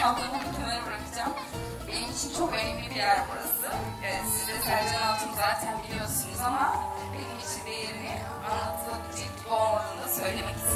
sağlığımı kenara bırakacağım. Benim için çok önemli bir yer burası. Ee, siz de Sercan Altun zaten biliyorsunuz ama benim için değerini anlatılabilecek olmadığını söylemek istiyorum.